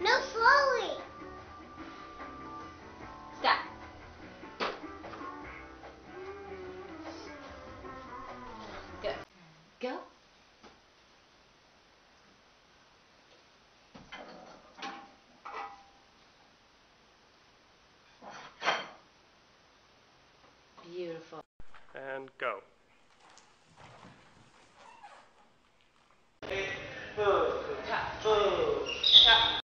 No, slowly. Stop. Good. Go. Beautiful. And go. Eight, four, four.